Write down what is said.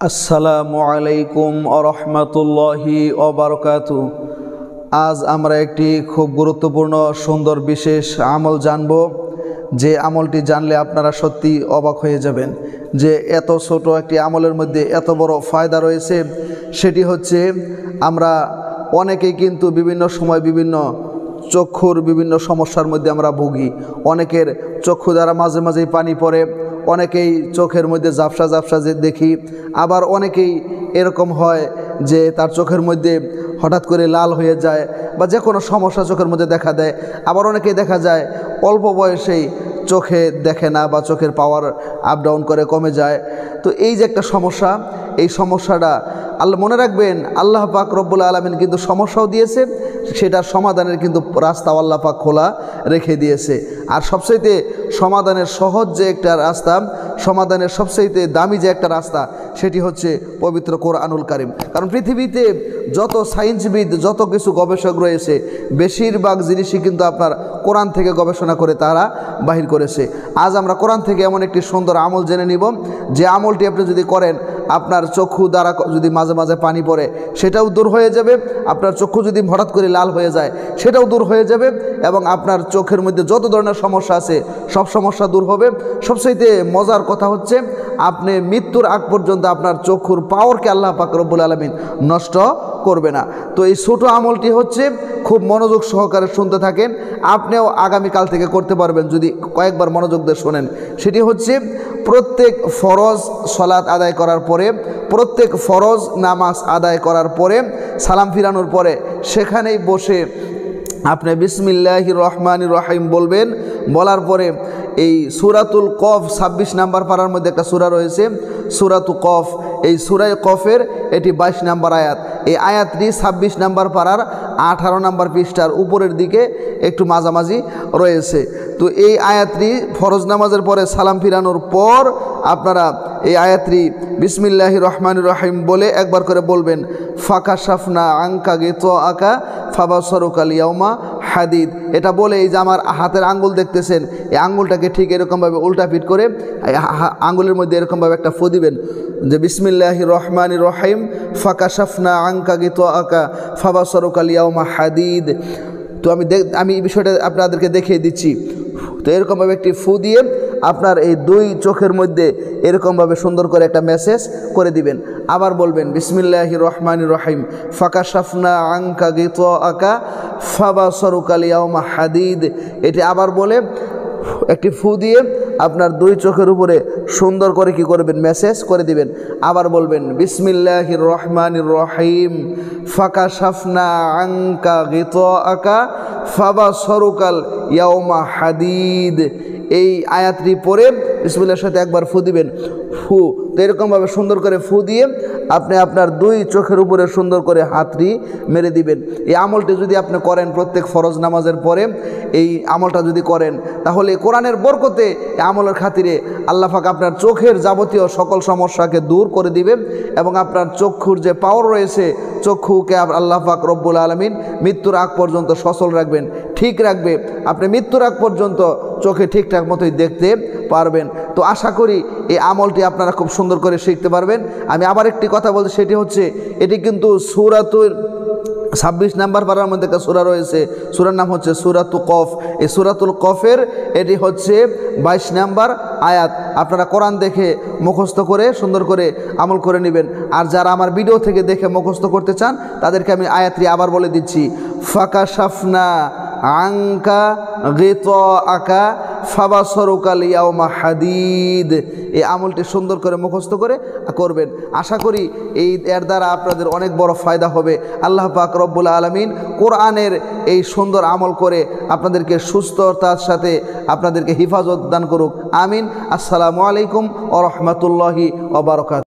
আসসালামু আলাইকুম আরহামতুল্লাহি অবরকাতু আজ আমরা একটি খুব গুরুত্বপূর্ণ, সুন্দর, বিশেষ আমল জানব। যে আমলটি জানলে আপনারা সত্যি অবাক হয়ে যাবেন যে এত ছোট একটি আমলের মধ্যে এত বড় ফায়দা রয়েছে। সেটি হচ্ছে আমরা অনেকেই কিন্তু বিভিন্ন সময় বিভিন্ন চক্ষুর বিভিন্ন সমস্যার মধ্যে আমরা ভুগি। অনেকের চক্ষু দ্বারা মাঝে মাঝেই পানি পড়ে অনেকেই চোখের মধ্যে জাফসা জাফসা যে দেখি, আবার অনেকেই এরকম হয় যে তার চোখের মধ্যে হঠাৎ করে লাল হয়ে যায় বা যে কোনো সমস্যা চোখের মধ্যে দেখা দেয়। আবার অনেকেই দেখা যায় অল্প বয়সেই চোখে দেখে না বা চোখের পাওয়ার আপ ডাউন করে কমে যায়। তো এই যে একটা সমস্যা, এই সমস্যাটা আল্লাহ মনে রাখবেন, আল্লাহ পাক রব্বুল আলমিন কিন্তু সমস্যাও দিয়েছে সেটার সমাধানের কিন্তু রাস্তা আল্লাহ পাক খোলা রেখে দিয়েছে। আর সবচাইতে সমাধানের সহজ যে একটা রাস্তা, সমাধানের সবচাইতে দামি যে একটা রাস্তা, সেটি হচ্ছে পবিত্র কোরআনুল কারিম। কারণ পৃথিবীতে যত সায়েন্সবিদ, যত কিছু গবেষক রয়েছে, বেশিরভাগ জিনিসই কিন্তু আপনার কোরআন থেকে গবেষণা করে তারা বাহির করেছে। আজ আমরা কোরআন থেকে এমন একটি সুন্দর আমল জেনে নিব, যে আমলটি আপনি যদি করেন আপনার চক্ষু দ্বারা যদি মাঝে মাঝে পানি পড়ে, সেটাও দূর হয়ে যাবে। আপনার চক্ষু যদি হঠাৎ করে লাল হয়ে যায়, সেটাও দূর হয়ে যাবে এবং আপনার চোখের মধ্যে যত ধরনের সমস্যা আছে, সব সমস্যা দূর হবে। সবচাইতে মজার কথা হচ্ছে, আপনি মৃত্যুর আগ পর্যন্ত আপনার চক্ষুর পাওয়ারকে আল্লাহ পাক রব্বুল আলমিন নষ্ট করবে না। তো এই ছোটো আমলটি হচ্ছে খুব মনোযোগ সহকারে শুনতে থাকেন। আপনিও আগামীকাল থেকে করতে পারবেন যদি কয়েকবার মনোযোগ দিয়ে শোনেন। সেটি হচ্ছে প্রত্যেক ফরজ সলাৎ আদায় করার পরে, প্রত্যেক ফরজ নামাজ আদায় করার পরে, সালাম ফিরানোর পরে, সেখানেই বসে আপনি বিসমিল্লাহ রহমান রহিম বলবেন বলার পরে এই সুরাতুল কফ ছাব্বিশ নাম্বার পাড়ার মধ্যে একটা সুরা রয়েছে, সুরাতু কফ। এই সুরাই কফের এটি বাইশ নাম্বার আয়াত। এই আয়াতটি ছাব্বিশ নাম্বার পাড়ার আঠারো নাম্বার পৃষ্ঠার উপরের দিকে একটু মাঝামাঝি রয়েছে। তো এই আয়াতটি ফরজ নামাজের পরে সালাম ফিরানোর পর আপনারা এই আয়াতটি বিসমিল্লাহ রহমান রহিম বলে একবার করে বলবেন ফাঁকা সাফনা আঙ্কা গেত আঁকা ফাবা সরকাল ইয়াউমা হাদিদ। এটা বলে এই যে আমার হাতের আঙ্গুল দেখতেছেন, এই আঙ্গুলটাকে ঠিক এরকমভাবে উল্টা পিট করে আঙ্গুলের মধ্যে এরকমভাবে একটা ফু দিবেন। যে বিসমিল্লাহ রহমান রহিম ফাঁকা সাফনা আঙ্কা গিত আঁকা ফাবা সরকাল ইয়াউমা হাদিদ। তো আমি দেখ আমি এই বিষয়টা আপনাদেরকে দেখিয়ে দিচ্ছি। তো এরকমভাবে একটি ফু দিয়ে আপনার এই দুই চোখের মধ্যে এরকমভাবে সুন্দর করে একটা মেসেজ করে দিবেন। আবার বলবেন বিসমিল্লাহ রহমান রহিম ফাঁকা সাফনা আঙ্কা গীত আঁকা ফাবা সরুকালিয়াউমা হাদিদ। এটি আবার বলে, একটি ফু দিয়ে আপনার দুই চোখের উপরে সুন্দর করে কি করবেন? মেসেজ করে দিবেন। আবার বলবেন বিসমিল্লাহ রহমান রহিম ফাঁকা সাফনা আঙ্কা গীত আঁকা ফাবা সরুকাল ইয়াউমা হাদিদ। এই আয়াতটি পরে বিসমিল্লার সাথে একবার ফু দিবেন। ফু, তো এরকমভাবে সুন্দর করে ফু দিয়ে আপনি আপনার দুই চোখের উপরে সুন্দর করে হাতটি মেরে দিবেন। এই আমলটি যদি আপনি করেন প্রত্যেক ফরজ নামাজের পরে, এই আমলটা যদি করেন, তাহলে কোরআনের বরকতে এই আমলের খাতিরে আল্লাহাক আপনার চোখের যাবতীয় সকল সমস্যাকে দূর করে দিবে এবং আপনার চক্ষুর যে পাওয়ার রয়েছে, চক্ষুকে আল্লাহ পাক রব্বুল আলমিন মৃত্যুর আগ পর্যন্ত সচল রাখবেন। ঠিক রাখবে। আপনি মৃত্যুর আগ পর্যন্ত চোখে ঠিকঠাক মতোই দেখতে পারবেন। তো আশা করি এই আমলটি আপনারা খুব সুন্দর করে শিখতে পারবেন। আমি আবার একটি কথা বলছি, সেটি হচ্ছে, এটি কিন্তু সুরাতুর ছাব্বিশ নাম্বার পাড়ার মধ্যে একটা সুরা রয়েছে। সুরার নাম হচ্ছে সুরাতু কফ। এই সুরাতুল কফের এটি হচ্ছে বাইশ নাম্বার আয়াত। আপনারা কোরআন দেখে মুখস্থ করে, সুন্দর করে আমল করে নেবেন। আর যারা আমার ভিডিও থেকে দেখে মুখস্থ করতে চান, তাদেরকে আমি আয়াতটি আবার বলে দিচ্ছি। ফাঁকা সাফনা আঙ্কা গেত আঁকা ফাবা সরকাল ইয়াউমা হাদিদ। এই আমলটি সুন্দর করে মুখস্থ করে করবেন। আশা করি এই এর দ্বারা আপনাদের অনেক বড় ফায়দা হবে। আল্লাহ পাক রব্বুল আলমিন কোরআনের এই সুন্দর আমল করে আপনাদেরকে সুস্থতার সাথে আপনাদেরকে হিফাজত দান করুক। আমিন। আসসালামু আলাইকুম ও রহমতুল্লাহি ওবরকাত